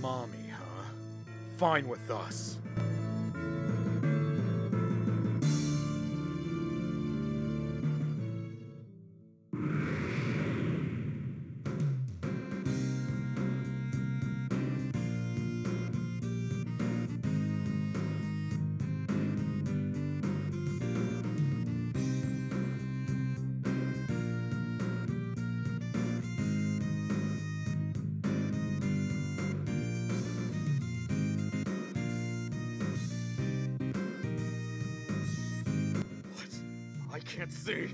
mommy, huh? Fine with us. can't see.